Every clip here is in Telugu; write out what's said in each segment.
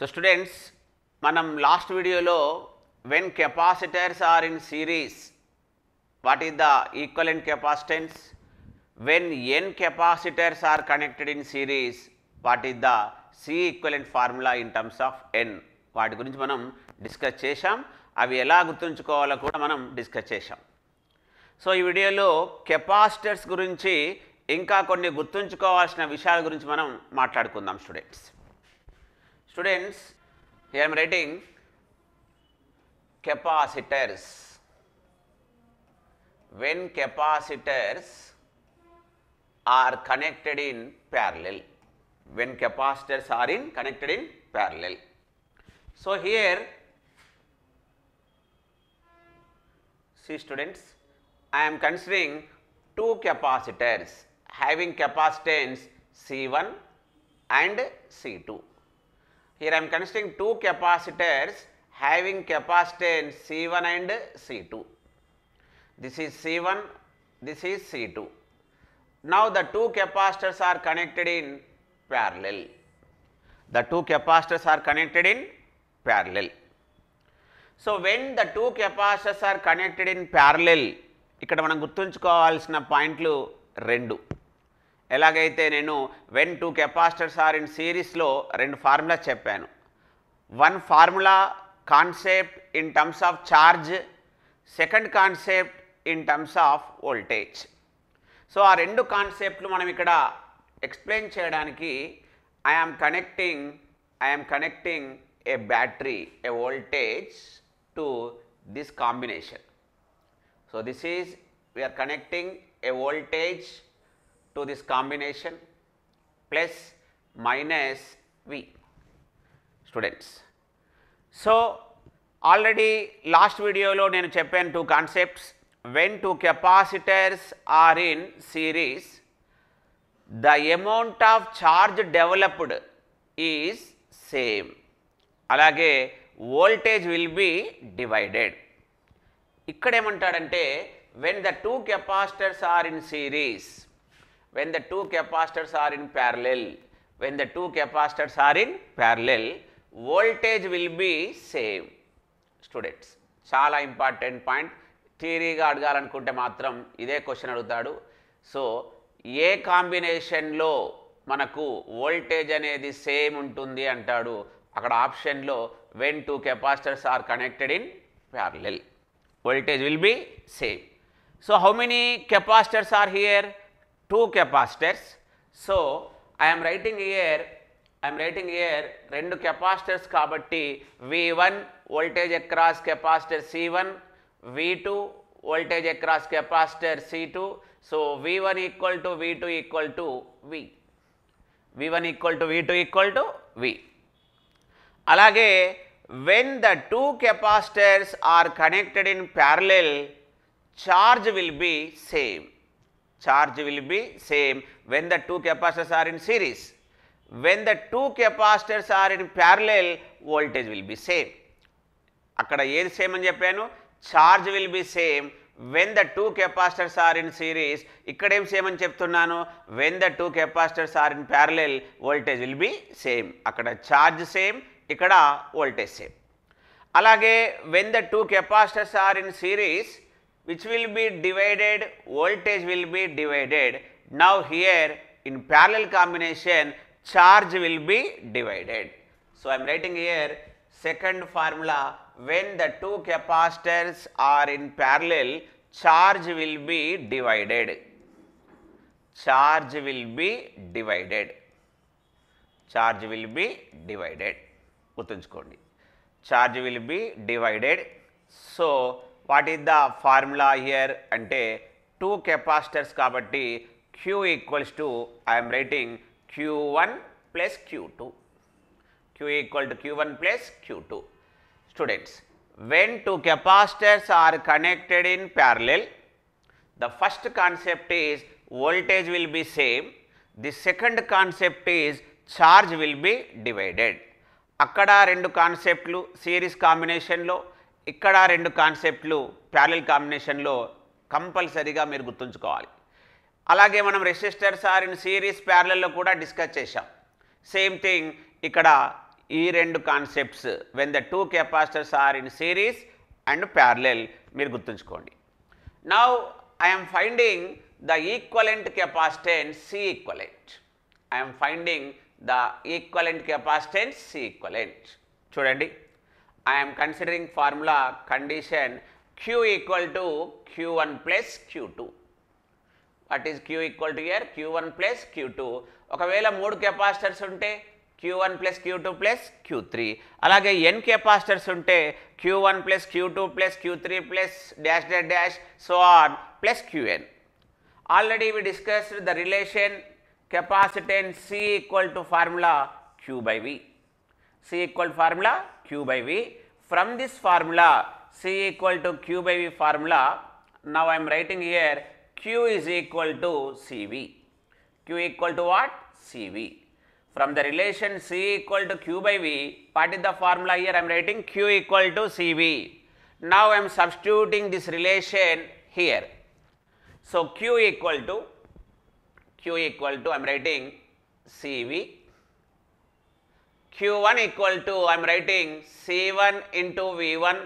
సో స్టూడెంట్స్ మనం లాస్ట్ వీడియోలో when capacitors are in series what is the equivalent capacitance when n capacitors are connected in series what is the C equivalent formula in terms of n వాటి గురించి మనం డిస్కస్ చేశాం. అవి ఎలా గుర్తుంచుకోవాలో కూడా మనం డిస్కస్ చేశాం. సో ఈ వీడియోలో కెపాసిటర్స్ గురించి ఇంకా కొన్ని గుర్తుంచుకోవాల్సిన విషయాల గురించి మనం మాట్లాడుకుందాం students Students, here I am writing capacitors. When capacitors are connected in parallel, when capacitors are in connected in parallel. So, here see students, I am considering two capacitors having capacitance C1 and C2. Here i am considering two capacitors having capacitance c1 and c2 this is C1, this is C2. Now the two capacitors are connected in parallel. The two capacitors are connected in parallel. So when the two capacitors are connected in parallel, ఇక్కడ మనం గుర్తుంచుకోవాల్సిన పాయింట్లు రెండు ఎలాగైతే నేను when two capacitors are in సిరీస్లో రెండు ఫార్ములా చెప్పాను. One formula concept in terms of charge second concept in terms of voltage so ఆ రెండు కాన్సెప్ట్లు మనం ఇక్కడ ఎక్స్ప్లెయిన్ చేయడానికి I am connecting I am connecting a battery a voltage to this combination so this is we are connecting a voltage to this combination plus minus V students so already last వీడియోలో నేను చెప్పాను two concepts when two capacitors are in series the amount of charge developed is same అలాగే వోల్టేజ్ విల్ బి డివైడెడ్ ఇక్కడ ఏమంటాడంటే when the two capacitors are in series when the two capacitors are in parallel, when the two capacitors are in parallel, voltage will be same. Students చాలా ఇంపార్టెంట్ పాయింట్ థియరీగా అడగాలనుకుంటే మాత్రం ఇదే క్వశ్చన్ అడుగుతాడు. సో ఏ కాంబినేషన్లో మనకు వోల్టేజ్ అనేది సేమ్ ఉంటుంది అంటాడు? అక్కడ ఆప్షన్లో when two capacitors are connected in parallel voltage will be same so how many capacitors are here Two capacitors. So, I am writing here, I am writing here రెండు capacitors కాబట్టి V1 voltage across capacitor C1, V2 voltage across capacitor C2. So, V1 equal to V2 equal to V. V1 equal to V2 equal to V. అలాగే when the two capacitors are connected in parallel charge will be same Charge will be same when the two capacitors are in series. When the two capacitors are in parallel voltage will be same. అక్కడ ఏది సేమ్ అని చెప్పాను? Charge will be same when the two capacitors are in series ఇక్కడ ఏం సేమ్ అని చెప్తున్నాను? When the two capacitors are in parallel voltage will be same అక్కడ ఛార్జ్ సేమ్ ఇక్కడ వోల్టేజ్ సేమ్ అలాగే when the two capacitors are in series which will be divided voltage will be divided now here in parallel combination charge will be divided so I'm writing here second formula when the two capacitors are in parallel charge will be divided charge will be divided charge will be divided గుర్తుంచుకోండి charge will be divided so what is the formula here అంటే టూ కెపాసిటర్స్ కాబట్టి Q equals to I'm writing Q one plus Q two Q equal to Q one plus Q two students when two capacitors are connected in parallel the first concept is voltage will be same the second concept is charge will be divided అక్కడ రెండు కాన్సెప్ట్లు సిరీస్ కాంబినేషన్లో ఇక్కడ రెండు కాన్సెప్ట్లు ప్యారల్ కాంబినేషన్లో కంపల్సరీగా మీరు గుర్తుంచుకోవాలి. అలాగే మనం రెసిస్టర్స్ ఆర్ ఇన్ సిరీస్ ప్యారలల్లో కూడా డిస్కస్ చేశాం. సేమ్ థింగ్ ఇక్కడ ఈ రెండు concepts when the two capacitors are in series and parallel మీరు గుర్తుంచుకోండి. Now I'm finding the equivalent capacitance C equivalent I'm finding the equivalent capacitance C equivalent చూడండి. I'm considering formula condition Q equal to Q one plus Q two what is Q equal to here Q one plus Q two ఒకవేళ మూడు కెపాసిటర్స్ ఉంటే Q one plus Q two plus Q three అలాగే ఎన్ కెపాసిటర్స్ ఉంటే Q one plus Q two plus Q three plus dash dash dash so on plus Q n already we discussed the relation capacitance C equal to formula Q by V C equal formula Q by V. From this formula C equal to Q by V formula, now I am writing here Q is equal to CV. Q equal to what? CV. From the relation C equal to Q by V, what is the formula here? I am writing Q equal to CV. Now I am substituting this relation here. So Q equal to Q equal to I am writing CV q1 equal to I am writing c1 into v1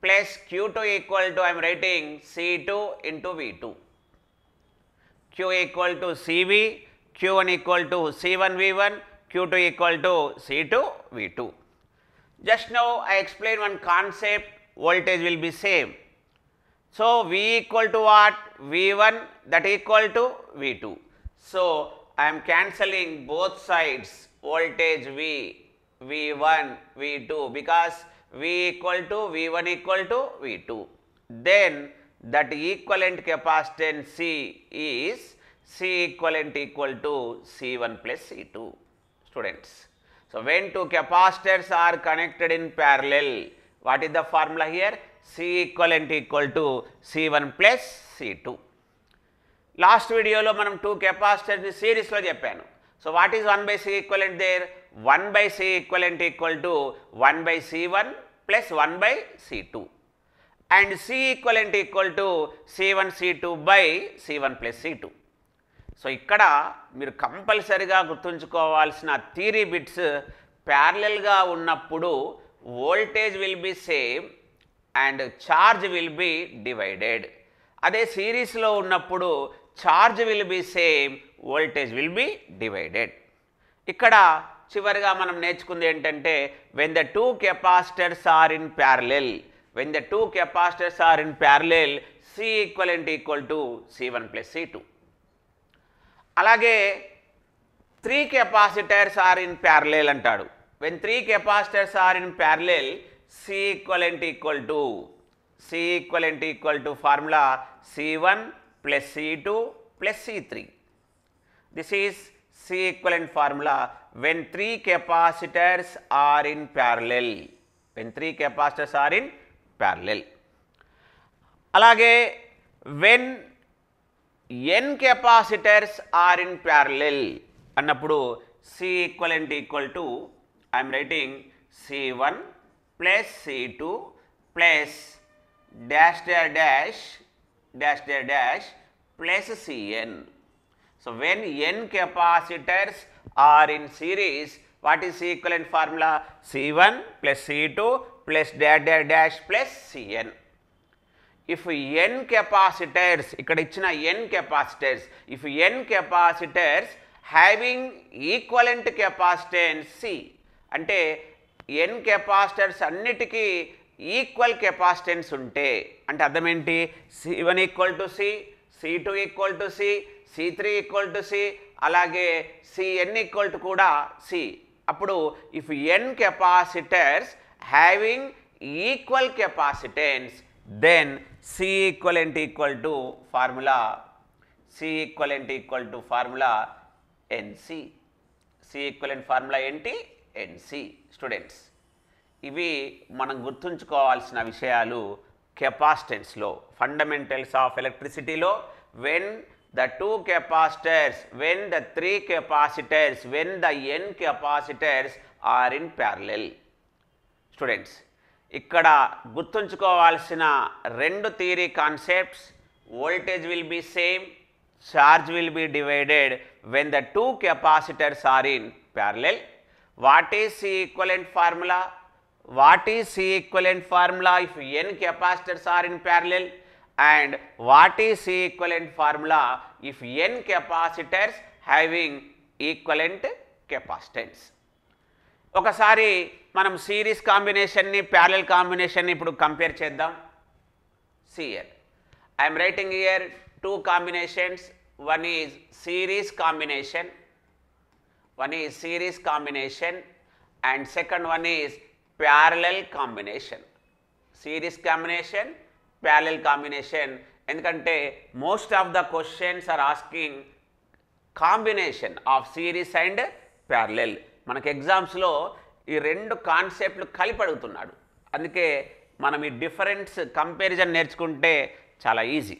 plus q2 equal to I am writing c2 into v2. q equal to cv, q1 equal to c1 v1, q2 equal to c2 v2. Just now I explained one concept, voltage will be same. So, V equal to what? V1 that equal to V2. So, I am cancelling both sides voltage V, V1, V2 because V equal to V1 equal to V2. Then that equivalent capacitance C is C equivalent equal to C1 plus C2 students. So, when two capacitors are connected in parallel, what is the formula here? C equivalent equal to C1 plus C2. Last వీడియోలో మనం టూ కెపాసిటర్ని సిరీస్లో చెప్పాను so what is one by C equivalent there one by C equivalent equal to one by C one plus one by C two and C equivalent equal to C one C two by C one plus C two so ఇక్కడ మీరు కంపల్సరిగా గుర్తుంచుకోవాల్సిన థీరీ బిట్స్ ప్యారలల్గా ఉన్నప్పుడు voltage will be same and charge will be divided అదే సిరీస్లో ఉన్నప్పుడు charge will be same voltage will be divided ఇక్కడ చివరిగా మనం నేర్చుకుంది ఏంటంటే when the two capacitors are in parallel when the two capacitors are in parallel C equivalent equal to C one plus C two అలాగే three capacitors are in parallel అంటాడు. When three capacitors are in parallel C equivalent equal to C equivalent equal to formula C one plus C two plus C three this is C equivalent formula when three capacitors are in parallel when three capacitors are in parallel అలాగే when n capacitors are in parallel అన్నప్పుడు C equivalent equal to I'm writing C one plus C two plus dash dash dash dash places n. So, when n capacitors are in series, what is equivalent formula? C1 plus C2 plus dash dash dash plus Cn. If N capacitors ఇక్కడ ఇచ్చిన N capacitors if N capacitors having equivalent capacitance C అంటే ఎన్ కెపాసిటర్స్ అన్నిటికీ ఈక్వల్ కెపాసిటెన్స్ ఉంటే అంటే అర్థం ఏంటి C one equal to C C two equal to C C three equal to C అలాగే సిఎన్ ఈక్వల్ టు కూడా సి అప్పుడు if n capacitors having equal capacitance then C equivalent equal to formula C equivalent equal to formula n C C equivalent formula ఏంటి? ఎన్సి స్టూడెంట్స్ ఇవి మనం గుర్తుంచుకోవాల్సిన విషయాలు కెపాసిటెన్స్లో fundamentals of ఎలక్ట్రిసిటీలో when the two capacitors when the three capacitors when the N capacitors are in parallel students ఇక్కడ గుర్తుంచుకోవాల్సిన రెండు theory concepts voltage will be same charge will be divided when the two capacitors are in parallel what is equivalent formula? What is C equivalent formula if n capacitors are in parallel? And what is C equivalent formula if n capacitors having equivalent capacitance? ఒకసారి మనం సిరీస్ కాంబినేషన్ని ప్యారలల్ కాంబినేషన్ని ఇప్పుడు కంపేర్ చేద్దాం CL I'm writing here two combinations one is series combination one is series combination and second one is parallel combination series combination parallel combination ఎందుకంటే most of the questions are asking combination of series and parallel మనకి ఎగ్జామ్స్లో ఈ రెండు కాన్సెప్ట్లు కలిపి అడుగుతున్నాడు. అందుకే మనం ఈ డిఫరెన్స్ కంపారిజన్ నేర్చుకుంటే చాలా ఈజీ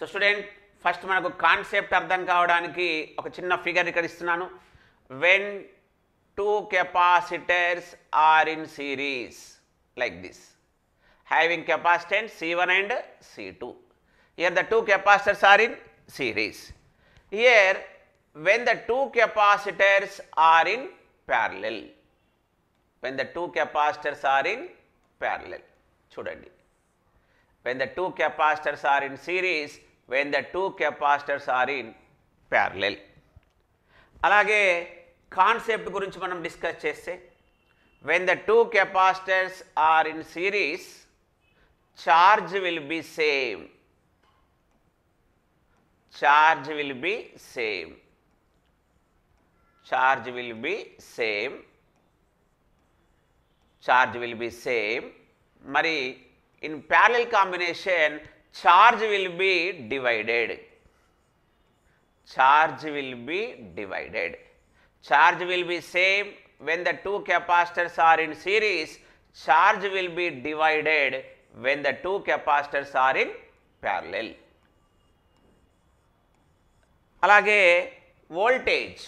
సో స్టూడెంట్ ఫస్ట్ మనకు కాన్సెప్ట్ అర్థం కావడానికి ఒక చిన్న ఫిగర్ ఇక్కడ ఇస్తున్నాను. When two capacitors are in series like this having capacitance C one and C two here the two capacitors are in series here when the two capacitors are in parallel when the two capacitors are in parallel చూడండి when the two capacitors are in series when the two capacitors are in parallel అలాగే కాన్సెప్ట్ గురించి మనం డిస్కస్ చేస్తే when the two capacitors are in series charge will be same charge will be same charge will be same charge will be same మరి in parallel combination charge will be divided charge will be divided charge will be same when the two capacitors are in series charge will be divided when the two capacitors are in parallel అలాగే వోల్టేజ్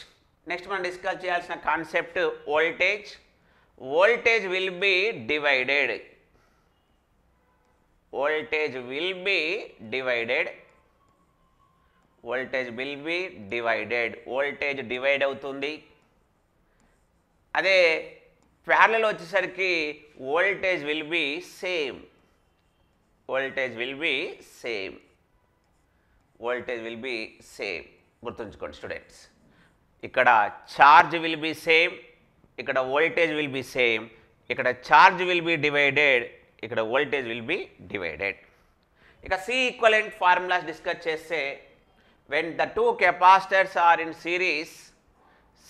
నెక్స్ట్ మనం డిస్కస్ చేయాల్సిన concept voltage voltage will be divided voltage will be divided Voltage will be divided voltage divide అవుతుంది. అదే ప్యారలల్ వచ్చేసరికి voltage will be same voltage will be same voltage will be same గుర్తుంచుకోండి స్టూడెంట్స్ ఇక్కడ ఛార్జ్ విల్ బి సేమ్ ఇక్కడ వోల్టేజ్ విల్ బి సేమ్ ఇక్కడ ఛార్జ్ విల్ బి డివైడెడ్ ఇక్కడ వోల్టేజ్ విల్ బి డివైడెడ్ ఇక సి ఈక్వలెంట్ ఫార్ములాస్ డిస్కస్ చేస్తే when the two capacitors are in series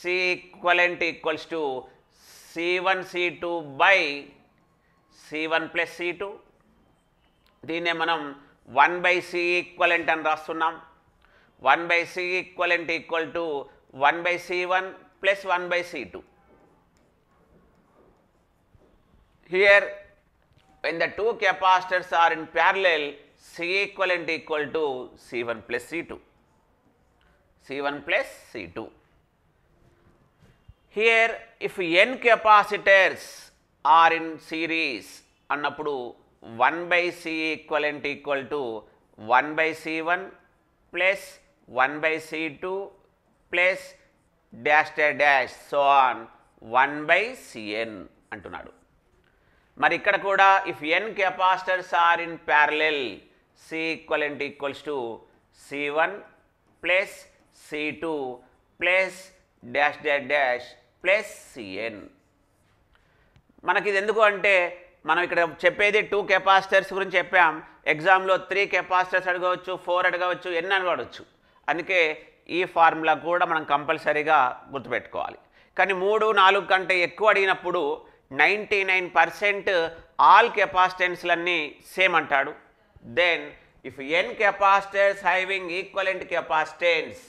C equivalent equals to C one C two by C one plus C two దీన్నే మనం వన్ బై సి ఈక్వలెంట్ అని రాస్తున్నాం. One by C equivalent equal to one by C one plus one by C two here when the two capacitors are in parallel C equivalent equal to C1 plus C2 C1 plus C2 here if n capacitors are in series అన్నప్పుడు 1 by C equivalent equal to 1 by C1 plus 1 by C2 plus dash dash dash so on 1 by Cn అంటున్నాడు మరి ఇక్కడ కూడా if N capacitors are in parallel C equivalent equals to C one plus C two plus dash dash dash plus CN మనకి ఇది ఎందుకు అంటే మనం ఇక్కడ చెప్పేది టూ కెపాసిటర్స్ గురించి చెప్పాం. ఎగ్జామ్లో త్రీ కెపాసిటర్స్ అడగవచ్చు ఫోర్ అడగవచ్చు ఎన్ని అడగవచ్చు. అందుకే ఈ ఫార్ములా కూడా మనం కంపల్సరీగా గుర్తుపెట్టుకోవాలి. కానీ మూడు నాలుగు కంటే ఎక్కువ అడిగినప్పుడు నైంటీ నైన్ పర్సెంట్ ఆల్ కెపాసిటెన్స్లన్నీ సేమ్ అంటాడు. Then if N capacitors having equivalent capacitance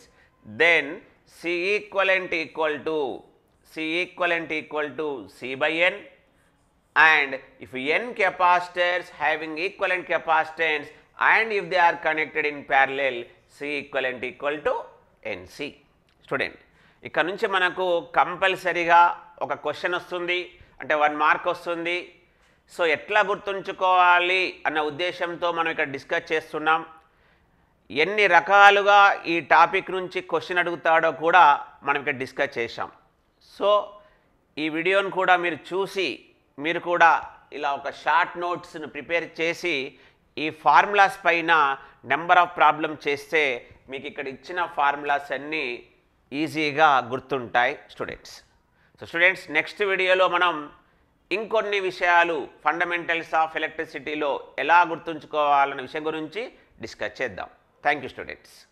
then C equivalent equal to C equivalent equal to C by N and if n capacitors having equivalent capacitance and if they are connected in parallel C equivalent equal to NC. Student ఇక్కడ నుంచి మనకు కంపల్సరీగా ఒక క్వశ్చన్ వస్తుంది అంటే వన్ మార్క్ వస్తుంది. సో ఎట్లా గుర్తుంచుకోవాలి అన్న ఉద్దేశంతో మనం ఇక్కడ డిస్కస్ చేస్తున్నాం. ఎన్ని రకాలుగా ఈ టాపిక్ నుంచి క్వశ్చన్ అడుగుతాడో కూడా మనం ఇక్కడ డిస్కస్ చేశాం. సో ఈ వీడియోను కూడా మీరు చూసి మీరు కూడా ఇలా ఒక షార్ట్ నోట్స్ను ప్రిపేర్ చేసి ఈ ఫార్ములాస్ పైన నెంబర్ ఆఫ్ ప్రాబ్లం చేస్తే మీకు ఇక్కడ ఇచ్చిన ఫార్ములాస్ అన్నీ ఈజీగా గుర్తుంటాయి స్టూడెంట్స్. సో స్టూడెంట్స్ నెక్స్ట్ వీడియోలో మనం ఇంకొన్ని విషయాలు ఫండమెంటల్స్ ఆఫ్ ఎలక్ట్రిసిటీలో ఎలా గుర్తుంచుకోవాలనే విషయం గురించి డిస్కస్ చేద్దాం. Thank you students.